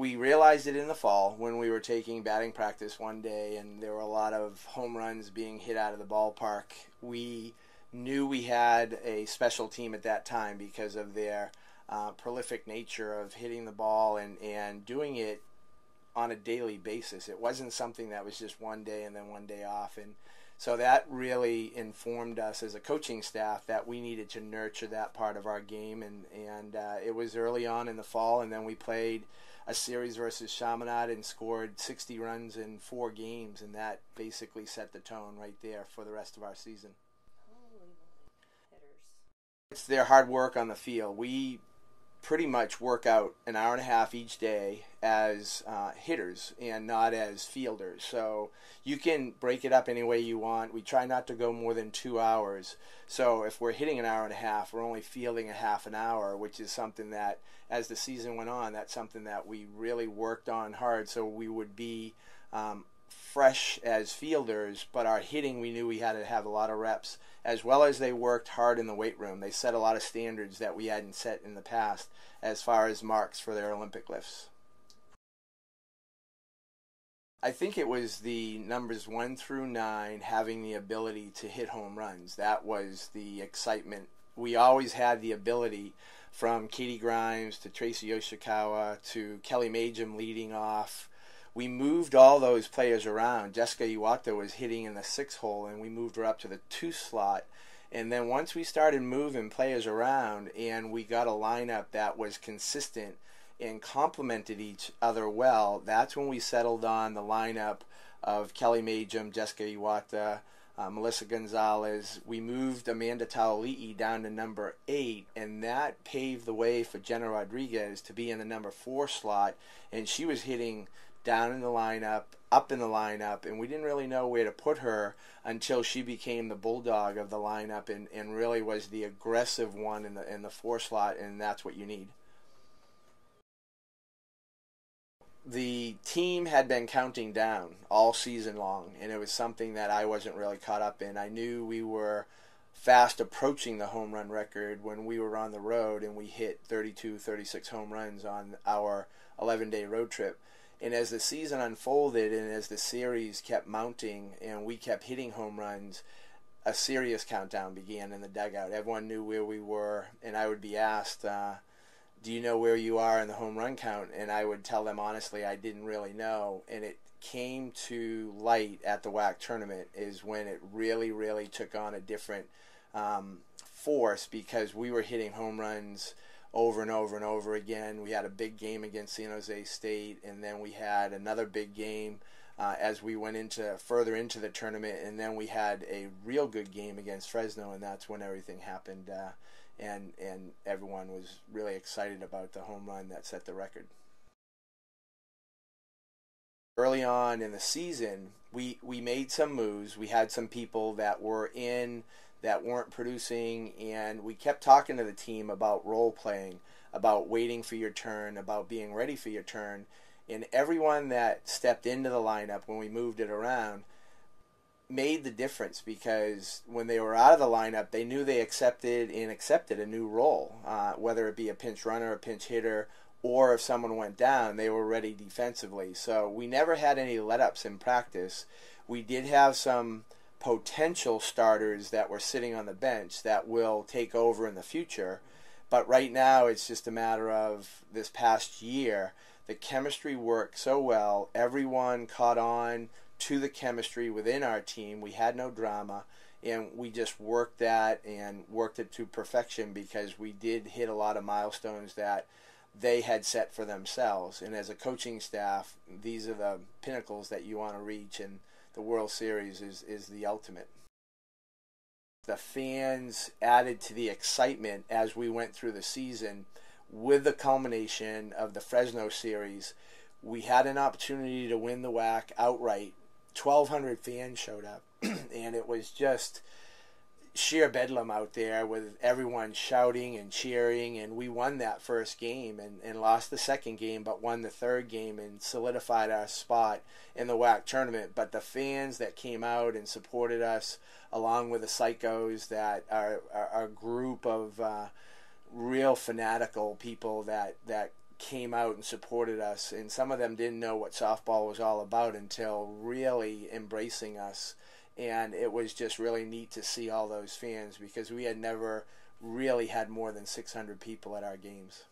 we realized it in the fall when we were taking batting practice one day and there were a lot of home runs being hit out of the ballpark. We knew we had a special team at that time because of their uh, prolific nature of hitting the ball and, and doing it on a daily basis. It wasn't something that was just one day and then one day off. And so that really informed us as a coaching staff that we needed to nurture that part of our game. And, and uh, it was early on in the fall, and then we played – a series versus Chaminade and scored 60 runs in four games, and that basically set the tone right there for the rest of our season. It's their hard work on the field. We pretty much work out an hour and a half each day as uh, hitters and not as fielders. So you can break it up any way you want. We try not to go more than two hours. So if we're hitting an hour and a half, we're only fielding a half an hour, which is something that, as the season went on, that's something that we really worked on hard. So we would be um, fresh as fielders, but our hitting, we knew we had to have a lot of reps, as well as they worked hard in the weight room. They set a lot of standards that we hadn't set in the past as far as marks for their Olympic lifts. I think it was the numbers one through nine having the ability to hit home runs. That was the excitement. We always had the ability from Katie Grimes to Tracy Yoshikawa to Kelly Majam leading off we moved all those players around. Jessica Iwata was hitting in the six hole, and we moved her up to the two slot. And then once we started moving players around, and we got a lineup that was consistent and complemented each other well, that's when we settled on the lineup of Kelly Majam, Jessica Iwata, uh, Melissa Gonzalez. We moved Amanda Taoli'i down to number eight, and that paved the way for Jenna Rodriguez to be in the number four slot, and she was hitting down in the lineup, up in the lineup, and we didn't really know where to put her until she became the bulldog of the lineup and, and really was the aggressive one in the in the four slot, and that's what you need. The team had been counting down all season long, and it was something that I wasn't really caught up in. I knew we were fast approaching the home run record when we were on the road and we hit 32, 36 home runs on our 11 day road trip and as the season unfolded and as the series kept mounting and we kept hitting home runs, a serious countdown began in the dugout. Everyone knew where we were, and I would be asked, uh, Do you know where you are in the home run count? And I would tell them honestly, I didn't really know. And it came to light at the WAC tournament, is when it really, really took on a different um, force because we were hitting home runs over and over and over again. We had a big game against San Jose State, and then we had another big game uh, as we went into further into the tournament, and then we had a real good game against Fresno, and that's when everything happened. Uh, and and everyone was really excited about the home run that set the record. Early on in the season, we we made some moves. We had some people that were in that weren't producing, and we kept talking to the team about role playing, about waiting for your turn, about being ready for your turn. And everyone that stepped into the lineup when we moved it around made the difference because when they were out of the lineup, they knew they accepted and accepted a new role, uh, whether it be a pinch runner, a pinch hitter, or if someone went down, they were ready defensively. So we never had any let ups in practice. We did have some potential starters that were sitting on the bench that will take over in the future. But right now, it's just a matter of this past year. The chemistry worked so well. Everyone caught on to the chemistry within our team. We had no drama. And we just worked that and worked it to perfection because we did hit a lot of milestones that they had set for themselves. And as a coaching staff, these are the pinnacles that you want to reach. And the World Series is, is the ultimate. The fans added to the excitement as we went through the season with the culmination of the Fresno series. We had an opportunity to win the WAC outright. 1,200 fans showed up, and it was just sheer bedlam out there with everyone shouting and cheering and we won that first game and, and lost the second game but won the third game and solidified our spot in the WAC tournament. But the fans that came out and supported us along with the psychos that are, are, a group of uh, real fanatical people that that came out and supported us and some of them didn't know what softball was all about until really embracing us and it was just really neat to see all those fans because we had never really had more than 600 people at our games.